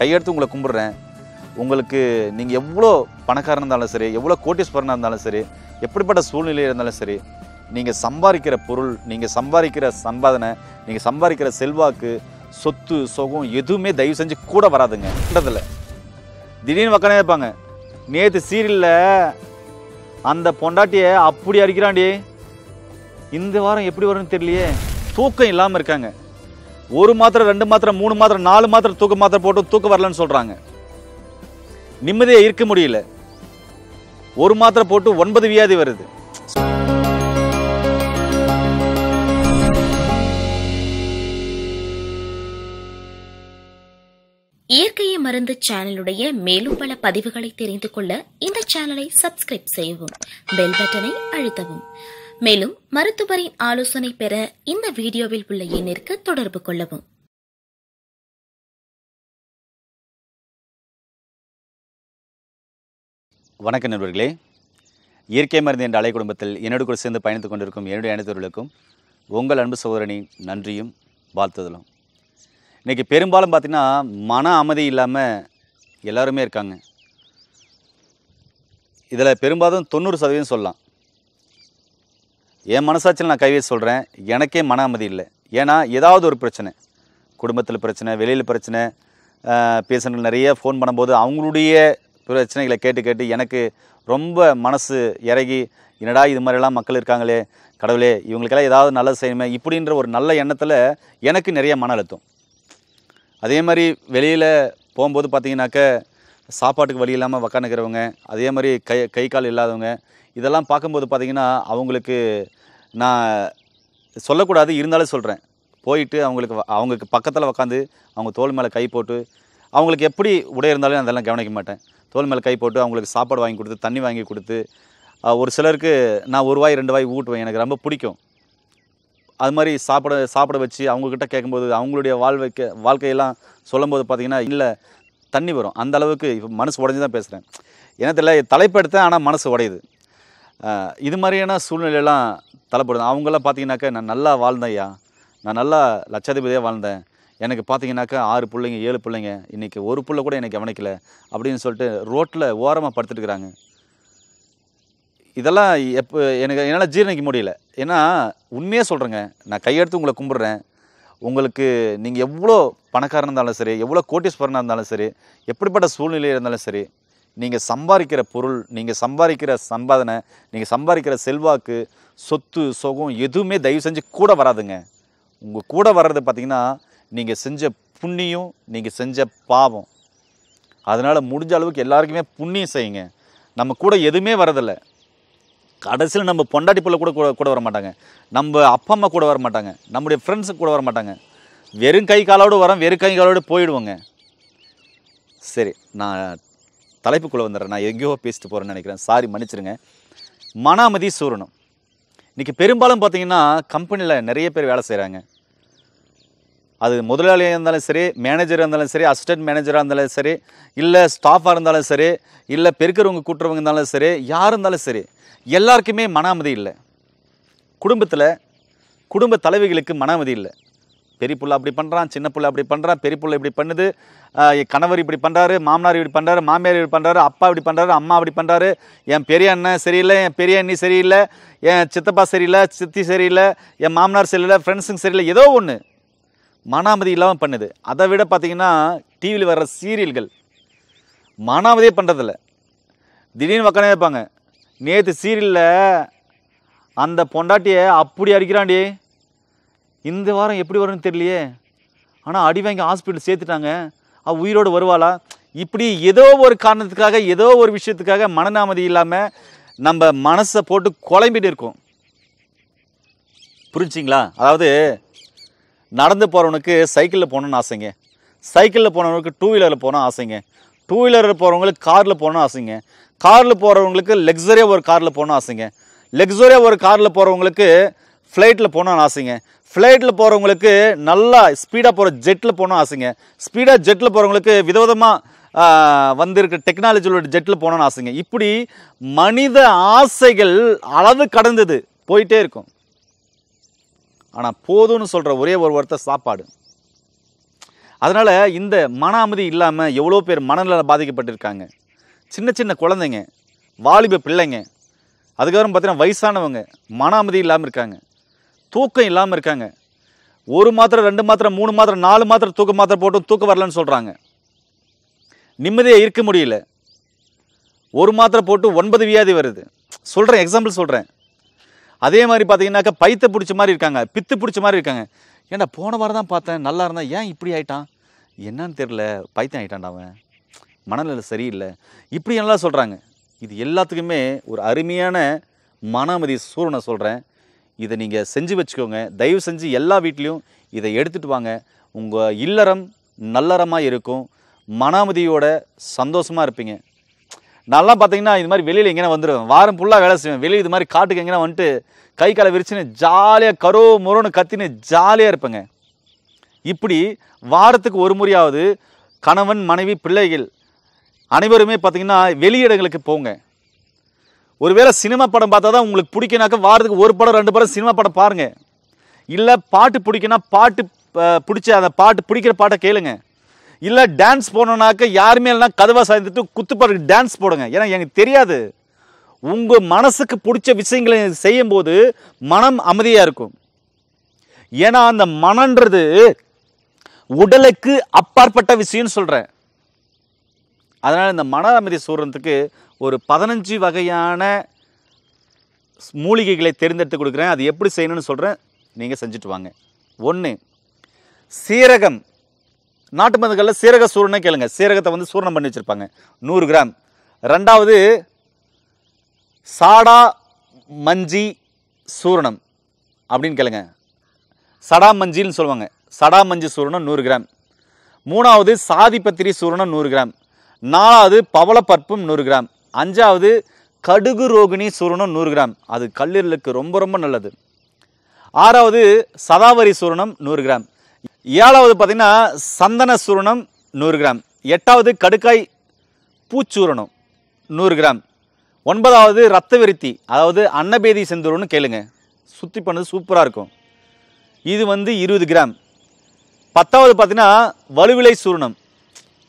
கையெடுத்து உங்களை கும்பிட்றேன். உங்களுக்கு நீங்கள் எவ்வளோ பணக்காரன் இருந்தாலும் சரி எவ்வளோ கோட்டீஸ்வரனாக இருந்தாலும் சரி எப்படிப்பட்ட சூழ்நிலையில் இருந்தாலும் சரி நீங்கள் சம்பாதிக்கிற பொருள் நீங்கள் சம்பாதிக்கிற சம்பாதனை நீங்கள் சம்பாதிக்கிற செல்வாக்கு சொத்து சுகம் எதுவுமே தயவு செஞ்சு கூட வராதுங்க. இல்லை திடீர்னு உக்கானே இருப்பாங்க நேற்று சீரியலில் அந்த பொண்டாட்டியை அப்படி அடிக்கிறாண்டி இந்த வாரம் எப்படி வரும்னு தெரியலையே. தூக்கம் இல்லாமல் இருக்காங்க. ஒரு மாத்திரை ரெண்டு மாத்திரை மூணு மாத்திரை நாலு மாத்திரை தூக்க மாத்திரை போட்டு தூக்க வரலன்னு சொல்கிறாங்க நிம்மதியாக இருக்க முடியல. ஒரு மாத்திரை போட்டு ஒன்பது வியாதி வருது. இயற்கையை மருந்து சேனலுடைய மேலும் பல பதிவுகளை தெரிந்து கொள்ள இந்த சேனலை சப்ஸ்கிரைப் செய்யவும் பெல் பட்டனை அழுத்தவும். மேலும் மருத்துவரின் ஆலோசனை பெற இந்த வீடியோவில் உள்ள எண்ணிற்கு தொடர்பு கொள்ளவும். வணக்க நண்பர்களே. இயற்கை மருந்து என்ற அலை குடும்பத்தில் என்னோடு கூட சேர்ந்து பயணித்துக் கொண்டிருக்கும் என்னுடைய அனைத்தவர்களுக்கும் உங்கள் அன்பு சகோதரனின் நன்றியும் வாழ்த்துதலும். இன்றைக்கி பெரும்பாலும் பார்த்திங்கன்னா மன அமைதி இல்லாமல் எல்லாருமே இருக்காங்க. இதில் பெரும்பாலும் தொண்ணூறு சதவீதம் சொல்லலாம். என் மனசாட்சியில் நான் கைவே சொல்கிறேன் எனக்கே மன அமைதி இல்லை. ஏன்னா ஏதாவது ஒரு பிரச்சனை குடும்பத்தில் பிரச்சனை வெளியில் பிரச்சனை பேஷண்ட்கள் நிறைய ஃபோன் பண்ணும்போது அவங்களுடைய பிரச்சனைகளை கேட்டு கேட்டு எனக்கு ரொம்ப மனசு இறங்கி என்னடா இது மாதிரிலாம் மக்கள் இருக்காங்களே கடவுளே இவங்களுக்கெல்லாம் ஏதாவது நல்லது செய்யணுமே இப்படின்ற ஒரு நல்ல எண்ணத்தில் எனக்கு நிறைய மன அழுத்தம். அதே மாதிரி வெளியில் போகும்போது பார்த்தீங்கன்னாக்க சாப்பாட்டுக்கு வழி இல்லாமல் உக்காந்துக்கிறவங்க அதே மாதிரி கை கை கால் இல்லாதவங்க இதெல்லாம் பார்க்கும்போது பார்த்திங்கன்னா அவங்களுக்கு நான் சொல்லக்கூடாது இருந்தாலும் சொல்கிறேன் போயிட்டு அவங்களுக்கு அவங்களுக்கு பக்கத்தில் உக்காந்து அவங்க தோல் மேலே கை போட்டு அவங்களுக்கு எப்படி உடை இருந்தாலும் அதெல்லாம் கவனிக்க மாட்டேன். தோல் மேலே கை போட்டு அவங்களுக்கு சாப்பாடு வாங்கி கொடுத்து தண்ணி வாங்கி கொடுத்து ஒரு சிலருக்கு நான் ஒரு வாய் ரெண்டு வாய் ஊட்டுவேன். எனக்கு ரொம்ப பிடிக்கும். அது மாதிரி சாப்பிட சாப்பிட வச்சு அவங்கக்கிட்ட கேட்கும்போது அவங்களுடைய வாழ்வைக்கு வாழ்க்கையெல்லாம் சொல்லும்போது பார்த்திங்கன்னா இல்லை தண்ணி வரும். அந்த அளவுக்கு இப்போ மனசு உடஞ்சி தான் பேசுகிறேன் ஏன்னா தெரியல தலைப்பு எடுத்தேன் ஆனால் மனசு உடையுது. இது மாதிரியான சூழ்நிலையெல்லாம் தலைப்படுது அவங்களாம் பார்த்தீங்கன்னாக்கா நான் நல்லா வாழ்ந்தேன் ஐயா நான் நல்லா லட்சாதிபதியாக வாழ்ந்தேன். எனக்கு பார்த்தீங்கன்னாக்கா ஆறு பிள்ளைங்க ஏழு பிள்ளைங்க. இன்றைக்கி ஒரு பிள்ளை கூட எனக்கு கவனிக்கல அப்படின்னு சொல்லிட்டு ரோட்டில் ஓரமாக படுத்துட்டு இருக்கிறாங்க. இதெல்லாம் எப்போ எனக்கு என்னால் ஜீரணிக்க முடியல. ஏன்னா உண்மையாக சொல்கிறேங்க நான் கையெடுத்து உங்களை கும்பிட்றேன். உங்களுக்கு நீங்கள் எவ்வளோ பணக்காரன் இருந்தாலும் சரி எவ்வளோ கோட்டீஸ்வரனாக இருந்தாலும் சரி எப்படிப்பட்ட சூழ்நிலையாக இருந்தாலும் சரி நீங்கள் சம்பாதிக்கிற பொருள் நீங்கள் சம்பாதிக்கிற சம்பாதனை நீங்கள் சம்பாதிக்கிற செல்வாக்கு சொத்து சுகம் எதுவுமே தயவு செஞ்சு கூட வராதுங்க. உங்கள் கூட வர்றது பார்த்தீங்கன்னா நீங்கள் செஞ்ச புண்ணியம் நீங்கள் செஞ்ச பாவம். அதனால் முடிஞ்ச அளவுக்கு எல்லாருக்குமே புண்ணியம் செய்யுங்க. நம்ம கூட எதுவுமே வரதில்லை கடைசியில் நம்ம பொண்டாட்டி பிள்ளை கூட கூட வர மாட்டாங்க. நம்ம அப்பா அம்மா கூட வர மாட்டாங்க. நம்முடைய ஃப்ரெண்ட்ஸுக்கு கூட வர மாட்டாங்க. வெறும் கை காலோடு வரோம் வெறும் கை காலோடு போயிடுவோங்க. சரி நான் தலைப்புக்குள்ளே வந்துடுறேன். நான் எங்கேயோ பேசிட்டு போகிறேன்னு நினைக்கிறேன். சாரி மன்னிச்சிருங்க. மனாமதி சூரணம். சூரணும் இன்றைக்கி பெரும்பாலும் பார்த்தீங்கன்னா கம்பெனியில் நிறைய பேர் வேலை செய்கிறாங்க அது முதலாளியாக இருந்தாலும் சரி மேனேஜராக இருந்தாலும் சரி அசிஸ்டன்ட் மேனேஜராக இருந்தாலும் சரி இல்லை ஸ்டாஃபாக இருந்தாலும் சரி இல்லை பெருக்கிறவங்க கூட்டுறவங்க இருந்தாலும் சரி யார் இருந்தாலும் சரி எல்லாருக்குமே மன அமைதி இல்லை. குடும்பத்தில் குடும்ப தலைவிகளுக்கு மன அமைதி இல்லை. பெரிய புள்ள அப்படி பண்ணுறான் சின்ன புள்ள அப்படி பண்ணுறான் பெரிய புள்ள இப்படி பண்ணுது. என் கணவர் இப்படி பண்ணுறாரு மாமனார் இப்படி பண்ணுறாரு மாமியார் இப்படி பண்ணுறாரு அப்பா இப்படி பண்ணுறாரு அம்மா அப்படி பண்ணுறாரு என் பெரிய அண்ணன் சரியில்லை என் பெரிய அண்ணி சரியில்லை என் சித்தப்பா சரியில்லை சித்தி சரியில்லை என் மாமனார் சரியில்லை ஃப்ரெண்ட்ஸுங்க சரியில்லை ஏதோ ஒன்று மன அமைதி இல்லாமல் பண்ணுது. அதை விட பார்த்தீங்கன்னா டிவியில் வர்ற சீரியல்கள் மன அமைதியே பண்ணுறதில்ல திடீர்னு பக்கமே இருப்பாங்க. நேற்று சீரியலில் அந்த பொண்டாட்டியை அப்படி அடிக்கிறாண்டி இந்த வாரம் எப்படி வரும்னு தெரியலையே. ஆனால் அடி வாங்கி ஹாஸ்பிட்டல் சேர்த்துட்டாங்க. அவ உயிரோடு வருவாளா? இப்படி ஏதோ ஒரு காரணத்துக்காக ஏதோ ஒரு விஷயத்துக்காக மனநாமதி இல்லாமல் நம்ம மனசை போட்டு குழம்பிட்டு இருக்கோம். புரிஞ்சிங்களா? அதாவது நடந்து போகிறவனுக்கு சைக்கிளில் போகணுன்னு ஆசைங்க. சைக்கிளில் போனவனுக்கு டூ வீலரில் போகணும் ஆசைங்க. டூ வீலரில் போகிறவங்களுக்கு காரில் போகணும் ஆசைங்க. காரில் போகிறவங்களுக்கு லக்ஸரியாக ஒரு காரில் போகணும் ஆசைங்க. லக்ஸரியாக ஒரு காரில் போகிறவங்களுக்கு ஃப்ளைட்டில் போகணும்னு ஆசைங்க. ஃப்ளைட்டில் போகிறவங்களுக்கு நல்லா ஸ்பீடாக போகிற ஜெட்டில் போகணும் ஆசைங்க. ஸ்பீடாக ஜெட்டில் போகிறவங்களுக்கு விதவிதமாக வந்திருக்க டெக்னாலஜியோட ஜெட்டில் போகணும்னு ஆசைங்க. இப்படி மனித ஆசைகள் அளவு கடந்தது. போயிட்டே இருக்கும். ஆனால் போதும்னு சொல்கிற ஒரே ஒரு வார்த்தை சாப்பாடு. அதனால் இந்த மன அமைதி இல்லாமல் எவ்வளோ பேர் மனநல பாதிக்கப்பட்டிருக்காங்க. சின்ன சின்ன குழந்தைங்க வாலிப பிள்ளைங்க அதுக்கப்புறம் பார்த்தீங்கன்னா வயசானவங்க மன அமைதி இல்லாமல் இருக்காங்க. தூக்கம் இல்லாமல் இருக்காங்க. ஒரு மாத்திரை ரெண்டு மாத்திரை மூணு மாத்திரை நாலு மாத்திரை தூக்க மாத்திரை போட்டும் தூக்கம் வரலன்னு சொல்கிறாங்க நிம்மதியாக இருக்க முடியல. ஒரு மாத்திரை போட்டு ஒன்பது வியாதி வருது. சொல்கிறேன் எக்ஸாம்பிள் சொல்கிறேன் அதே மாதிரி பார்த்தீங்கன்னாக்கா பைத்த பிடிச்ச மாதிரி இருக்காங்க பித்து பிடிச்ச மாதிரி இருக்காங்க. ஏன்டா போன வாரம் தான் பார்த்தேன் நல்லா இருந்தால் ஏன் இப்படி ஆயிட்டான்? என்னன்னு தெரில பைத்தியம் ஆயிட்டான்டா அவன். மனநிலை சரியில்லை. இப்படி நல்லா சொல்கிறாங்க இது எல்லாத்துக்குமே ஒரு அருமையான மன அமைதி சூழனை சொல்கிறேன் இதை நீங்கள் செஞ்சு வச்சுக்கோங்க. தயவு செஞ்சு எல்லா வீட்லேயும் இதை எடுத்துகிட்டு வாங்க. உங்கள் இல்லறம் நல்லறமாக இருக்கும். மனாமதியோட சந்தோஷமாக இருப்பீங்க. நான்லாம் பார்த்தீங்கன்னா இது மாதிரி வெளியில் எங்கேனா வந்துடுவேன் வாரம் ஃபுல்லாக வேலை செய்வேன். வெளியில் இது மாதிரி காட்டுக்கு எங்கேனா வந்துட்டு கை காலை விரிச்சுன்னு ஜாலியாக கரோ முரோன்னு கத்தின்னு ஜாலியாக இருப்பேங்க. இப்படி வாரத்துக்கு ஒரு முறையாவது கணவன் மனைவி பிள்ளைகள் அனைவருமே பார்த்தீங்கன்னா வெளியிடங்களுக்கு போங்க. ஒருவேளை சினிமா படம் பார்த்தா தான் உங்களுக்கு பிடிக்குனாக்கா வாரத்துக்கு ஒரு படம் ரெண்டு படம் சினிமா படம் பாருங்க. இல்லை பாட்டு பிடிக்குன்னா பாட்டு பிடிச்ச அந்த பாட்டு பிடிக்கிற பாட்டை கேளுங்க. இல்லை டான்ஸ் போனோம்னாக்க யாருமே இல்லைனா கதவை சாய்ந்துட்டு குத்துப்பாட்டுக்கு டான்ஸ் போடுங்க. ஏன்னா எனக்கு தெரியாது. உங்கள் மனசுக்கு பிடிச்ச விஷயங்களை செய்யும்போது மனம் அமைதியாக இருக்கும். ஏன்னா அந்த மனன்றது உடலுக்கு அப்பாற்பட்ட விஷயம்னு சொல்கிறேன் அதனால் இந்த மன அமைதி சொல்கிறதுக்கு ஒரு பதினஞ்சு வகையான மூலிகைகளை தேர்ந்தெடுத்து கொடுக்குறேன். அது எப்படி செய்யணும்னு சொல்கிறேன் நீங்கள் செஞ்சுட்டு வாங்க. ஒன்று சீரகம். நாட்டு மருந்துகளில் சீரக சூரணை கேளுங்க. சீரகத்தை வந்து சூரணம் பண்ணி வச்சுருப்பாங்க. நூறு கிராம். ரெண்டாவது சாடா மஞ்சி சூரணம் அப்படின்னு கேளுங்க. சடா மஞ்சின்னு சொல்லுவாங்க. சடா மஞ்சி சூரணம் நூறு கிராம். மூணாவது சாதிப்பத்திரி சூரணம் நூறு கிராம். நாலாவது பவளப்பற்பும் நூறு கிராம். அஞ்சாவது கடுகு ரோகிணி சூரணம் நூறு கிராம். அது கல்லீரலுக்கு ரொம்ப ரொம்ப நல்லது. ஆறாவது சதாவரி சூரணம் நூறு கிராம். ஏழாவது பார்த்திங்கன்னா சந்தன சூரணம் நூறு கிராம். எட்டாவது கடுக்காய் பூச்சூரணம் நூறு கிராம். ஒன்பதாவது ரத்த விருத்தி அதாவது அன்னபேதி செந்தூரம்னு கேளுங்க. சுத்தி பண்ணது சூப்பராக இருக்கும். இது வந்து இருபது கிராம். பத்தாவது பார்த்தீங்கன்னா வலுவிலை சூரணம்.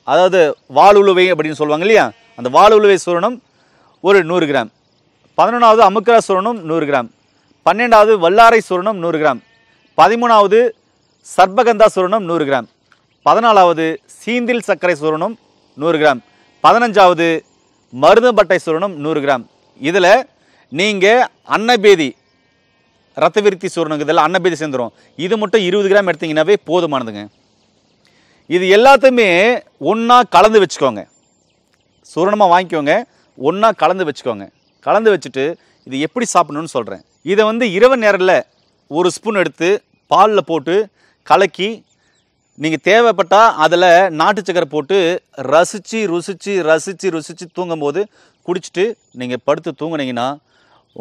அதாவது வாலுழுவை அப்படின்னு சொல்லுவாங்க இல்லையா? அந்த வாலுழுவை சூரணம் ஒரு நூறு கிராம். பதினொன்றாவது அமுக்கரா சூரணம் நூறு கிராம். பன்னெண்டாவது வல்லாரை சூரணம் நூறு கிராம். பதிமூணாவது சர்பகந்தா சூரணம் நூறு கிராம். பதினாலாவது சீந்தில் சர்க்கரை சூரணம் நூறு கிராம். பதினஞ்சாவது மருதம்பட்டை சூரணம் நூறு கிராம். இதில் நீங்கள் அன்னபேதி ரத்த விருத்தி சூரணங்க இதெல்லாம் அன்னபேதி சேர்ந்துரும். இது மட்டும் இருபது கிராம் எடுத்தீங்கன்னாவே போதுமானதுங்க. இது எல்லாத்தையுமே ஒன்றா கலந்து வச்சுக்கோங்க. சூரணமாக வாங்கிக்கோங்க. ஒன்றா கலந்து வச்சுக்கோங்க. கலந்து வச்சுட்டு இது எப்படி சாப்பிடணும்னு சொல்கிறேன் இதை வந்து இரவு நேரத்தில் ஒரு ஸ்பூன் எடுத்து பாலில் போட்டு கலக்கி நீங்கள் தேவைப்பட்டால் அதில் நாட்டு சக்கரை போட்டு ரசித்து ருசித்து ரசித்து ருசித்து தூங்கும்போது குடிச்சிட்டு நீங்கள் படுத்து தூங்குனீங்கன்னா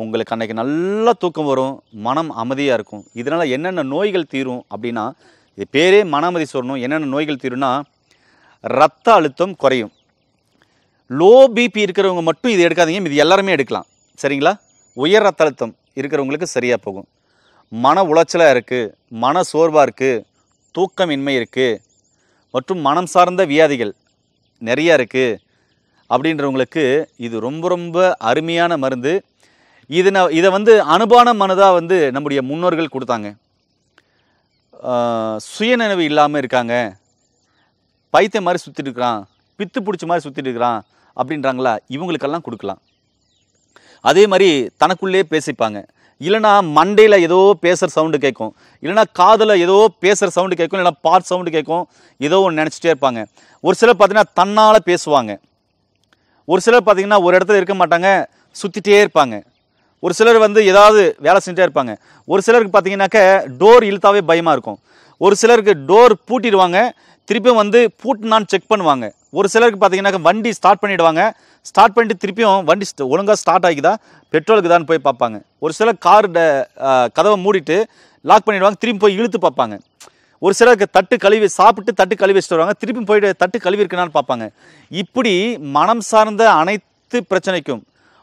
உங்களுக்கு அன்றைக்கி நல்லா தூக்கம் வரும். மனம் அமைதியாக இருக்கும். இதனால் என்னென்ன நோய்கள் தீரும் அப்படின்னா இது பேரே மன அமைதி சொல்லணும் என்னென்ன நோய்கள் தீரும்னா ரத்த அழுத்தம் குறையும். லோ பிபி இருக்கிறவங்க மட்டும் இது எடுக்காதீங்க இது எல்லாருமே எடுக்கலாம். சரிங்களா? உயர் ரத்த அழுத்தம் இருக்கிறவங்களுக்கு சரியாக போகும். மன உளைச்சலாக இருக்குது மன சோர்வாக இருக்குது தூக்கமின்மை இருக்குது மற்றும் மனம் சார்ந்த வியாதிகள் நிறையா இருக்குது அப்படின்றவங்களுக்கு இது ரொம்ப ரொம்ப அருமையான மருந்து. இது நான் இதை வந்து அனுபான மனதாக வந்து நம்முடைய முன்னோர்கள் கொடுத்தாங்க. சுயநினைவு இல்லாமல் இருக்காங்க. பைத்தியம் மாதிரி சுற்றிட்டு இருக்கிறான் பித்து பிடிச்ச மாதிரி சுற்றிட்டு இருக்கிறான் அப்படின்றாங்களா? இவங்களுக்கெல்லாம் கொடுக்கலாம். அதே மாதிரி தனக்குள்ளே பேசிப்பாங்க. இல்லைனா மண்டையில் ஏதோ பேசுகிற சவுண்டு கேட்கும் இல்லைனா காதில் ஏதோ பேசுகிற சவுண்டு கேட்கும் இல்லைனா பாட் சவுண்டு கேட்கும் ஏதோ ஒன்று நினச்சிட்டே இருப்பாங்க. ஒரு சிலர் பார்த்திங்கன்னா தன்னால் பேசுவாங்க. ஒரு சிலர் பார்த்திங்கன்னா ஒரு இடத்துல இருக்க மாட்டாங்க சுற்றிட்டே இருப்பாங்க. ஒரு சிலர் வந்து ஏதாவது வேலை செஞ்சுட்டே இருப்பாங்க. ஒரு சிலருக்கு பார்த்தீங்கன்னாக்க டோர் இழுத்தாவே பயமாக இருக்கும். ஒரு சிலருக்கு டோர் பூட்டிடுவாங்க. திருப்பியும் வந்து பூட்டினான்னு செக் பண்ணுவாங்க. ஒரு சிலருக்கு பார்த்தீங்கன்னா வண்டி ஸ்டார்ட் பண்ணிவிடுவாங்க ஸ்டார்ட் பண்ணிட்டு திருப்பியும் வண்டி ஒழுங்காக ஸ்டார்ட் ஆகிக்குதா? பெட்ரோலுக்கு தான் போய் பார்ப்பாங்க. ஒரு சிலர் கார் கதவை மூடிட்டு லாக் பண்ணிவிடுவாங்க திரும்பி போய் இழுத்து பார்ப்பாங்க. ஒரு சிலருக்கு தட்டு கழுவி சாப்பிட்டு தட்டு கழுவி வச்சுட்டு வருவாங்க. திருப்பி போயிட்டு தட்டு கழுவி இருக்குனான்னு பார்ப்பாங்க. இப்படி மனம் சார்ந்த அனைத்து பிரச்சனைக்கும்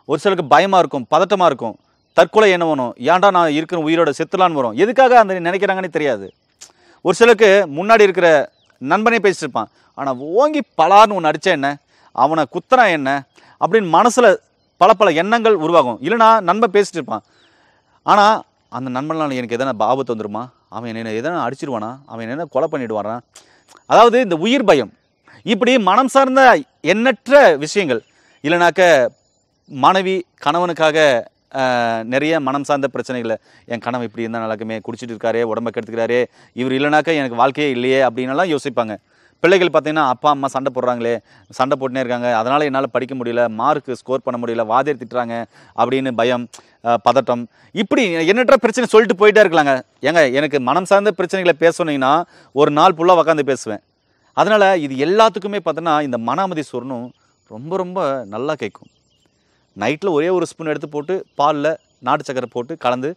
ஒரு சிலருக்கு பயமாக இருக்கும் பதட்டமாக இருக்கும். தற்கொலை என்ன வரும் ஏன்டா நான் இருக்கிற உயிரோட செத்துலான்னு வரும்? எதுக்காக அந்த நினைக்கிறாங்கன்னு தெரியாது. ஒரு சிலருக்கு முன்னாடி இருக்கிற நண்பனே பேசிட்டு இருப்பான் ஆனால் ஓங்கி பலார்னு ஒன்று அடித்தா என்ன? அவனை குத்துறான் என்ன? அப்படின்னு மனசில் பல பல எண்ணங்கள் உருவாகும். இல்லைனா நண்பன் பேசிட்டு இருப்பான். ஆனால் அந்த நண்பனால் எனக்கு எதனா ஆபத்து வந்துருமா? அவன் என்ன எதனா அடிச்சிருவானா? அவன் என்ன கொலை பண்ணிடுவானா? அதாவது இந்த உயிர் பயம். இப்படி மனம் சார்ந்த எண்ணற்ற விஷயங்கள். இல்லைனாக்க மனைவி கணவனுக்காக நிறைய மனம் சார்ந்த பிரச்சனைகளை என் கணவன் இப்படி இருந்தால் நல்லாக்குமே குடிச்சிட்டு இருக்காரே உடம்ப கெடுத்துக்கிறாரே இவர் இல்லைனாக்கா எனக்கு வாழ்க்கையே இல்லையே அப்படின்னலாம் யோசிப்பாங்க. பிள்ளைகள் பார்த்தீங்கன்னா அப்பா அம்மா சண்டை போடுறாங்களே சண்டை போட்டுனே இருக்காங்க. அதனால் என்னால் படிக்க முடியல மார்க் ஸ்கோர் பண்ண முடியல வாதிர் திட்டுறாங்க அப்படின்னு பயம் பதட்டம். இப்படி எண்ணற்ற பிரச்சனை சொல்லிட்டு போயிட்டே இருக்கலாங்க. ஏங்க எனக்கு மனம் சார்ந்த பிரச்சனைகளை பேசணுங்கன்னா ஒரு நாள் ஃபுல்லாக உட்காந்து பேசுவேன். அதனால் இது எல்லாத்துக்குமே பார்த்தோன்னா இந்த மன அமைதி சொர்ணும் ரொம்ப ரொம்ப நல்லா கேட்கும். நைட்டில் ஒரே ஒரு ஸ்பூன் எடுத்து போட்டு பாலில் நாட்டு சக்கரை போட்டு கலந்து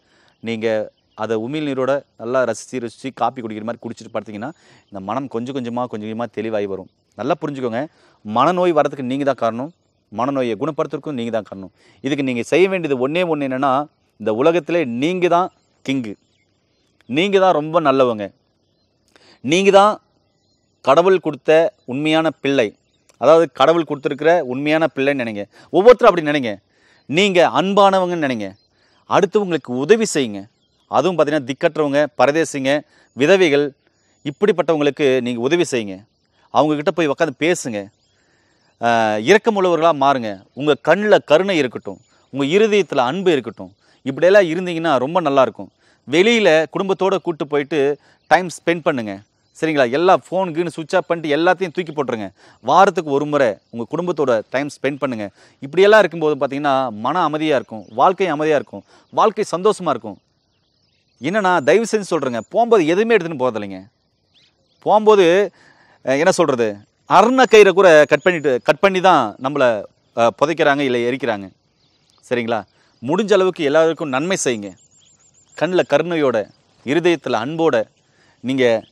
நீங்கள் அதை உமிழ் நீரோட நல்லா ரசித்து ரசித்து காப்பி குடிக்கிற மாதிரி குடிச்சிட்டு பார்த்தீங்கன்னா இந்த மனம் கொஞ்சம் கொஞ்சமாக கொஞ்சம் கொஞ்சமாக தெளிவாகி வரும். நல்லா புரிஞ்சுக்கோங்க. மனநோய் வரதுக்கு நீங்கள் தான் காரணம். மனநோயை குணப்படுத்துறதுக்கும் நீங்கள் தான் காரணம். இதுக்கு நீங்கள் செய்ய வேண்டியது ஒன்றே ஒன்று என்னென்னா இந்த உலகத்தில் நீங்கள் தான் கிங்கு நீங்கள் தான் ரொம்ப நல்லவங்க. நீங்கள் தான் கடவுள் கொடுத்த உண்மையான பிள்ளை. அதாவது கடவுள் கொடுத்துருக்கிற உண்மையான பிள்ளைன்னு நினைங்க. ஒவ்வொருத்தரும் அப்படி நினைங்க. நீங்கள் அன்பானவங்கன்னு நினைங்க. அடுத்தவங்களுக்கு உதவி செய்யுங்க. அதுவும் பார்த்திங்கன்னா திக்கற்றவங்க பரதேசிங்க விதவைகள் இப்படிப்பட்டவங்களுக்கு நீங்கள் உதவி செய்யுங்க. அவங்கக்கிட்ட போய் உட்காந்து பேசுங்க. இறக்கம் உள்ளவர்களாக மாறுங்க. உங்கள் கண்ணில் கருணை இருக்கட்டும். உங்கள் இருதயத்தில் அன்பு இருக்கட்டும். இப்படியெல்லாம் இருந்தீங்கன்னா ரொம்ப நல்லாயிருக்கும் வெளியில் குடும்பத்தோடு கூப்பிட்டு போயிட்டு டைம் ஸ்பெண்ட் பண்ணுங்கள் சரிங்களா? எல்லா ஃபோன் கீனு சுவிட்ச் ஆஃப் பண்ணிட்டு எல்லாத்தையும் தூக்கி போட்டுருங்க. வாரத்துக்கு ஒரு முறை உங்கள் குடும்பத்தோட டைம் ஸ்பெண்ட் பண்ணுங்கள் இப்படியெல்லாம் இருக்கும்போது பார்த்தீங்கன்னா மன அமைதியாக இருக்கும் வாழ்க்கை அமைதியாக இருக்கும் வாழ்க்கை சந்தோஷமாக இருக்கும். என்னென்னா தயவு செஞ்சு சொல்கிறேங்க போகும்போது எதுவுமே எடுத்துன்னு போகிறதில்லைங்க போகும்போது என்ன சொல்கிறது அருண கயிறை கூட கட் பண்ணிட்டு கட் பண்ணி தான் நம்மளை புதைக்கிறாங்க இல்லை எரிக்கிறாங்க. சரிங்களா? முடிஞ்ச அளவுக்கு எல்லாருக்கும் நன்மை செய்யுங்க. கண்ணில் கருணையோட இருதயத்தில் அன்போட நீங்கள்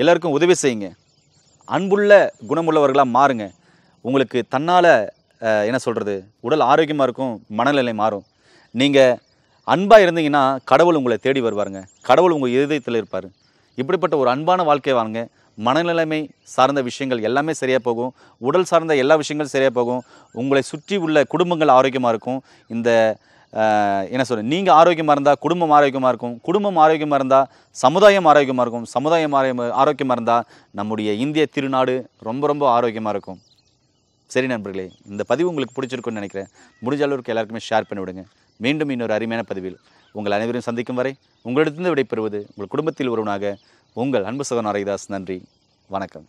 எல்லாருக்கும் உதவி செய்யுங்க. அன்புள்ள குணமுள்ளவர்களாக மாறுங்க. உங்களுக்கு தன்னால் என்ன சொல்கிறது உடல் ஆரோக்கியமாக இருக்கும் மனநிலை மாறும். நீங்கள் அன்பாக இருந்தீங்கன்னா கடவுள் உங்களை தேடி வருவாருங்க. கடவுள் உங்கள் இருதயத்தில் இருப்பார். இப்படிப்பட்ட ஒரு அன்பான வாழ்க்கையை வாங்க மனநிலைமை சார்ந்த விஷயங்கள் எல்லாமே சரியாக போகும். உடல் சார்ந்த எல்லா விஷயங்களும் சரியாக போகும். உங்களை சுற்றி உள்ள குடும்பங்கள் ஆரோக்கியமாக இருக்கும். இந்த என்ன சொல்ற நீங்கள் ஆரோக்கியமாக இருந்தால் குடும்பம் ஆரோக்கியமாக இருக்கும். குடும்பம் ஆரோக்கியமாக இருந்தால் சமுதாயம் ஆரோக்கியமாக இருக்கும். சமுதாயம் ஆரோக்கியமாக இருந்தால் நம்முடைய இந்திய திருநாடு ரொம்ப ரொம்ப ஆரோக்கியமாக இருக்கும். சரி நண்பர்களே இந்த பதிவு உங்களுக்கு பிடிச்சிருக்குன்னு நினைக்கிறேன். முடிஞ்ச அளவுக்கு எல்லாருக்குமே ஷேர் பண்ணி விடுங்க மீண்டும் இன்னொரு அருமையான பதிவில் உங்கள் அனைவரையும் சந்திக்கும் வரை உங்களிடத்திலிருந்து விடைபெறுவது உங்கள் குடும்பத்தில் ஒருவனாக உங்கள் அன்பு சகன் அரைதாஸ் நன்றி. வணக்கம்.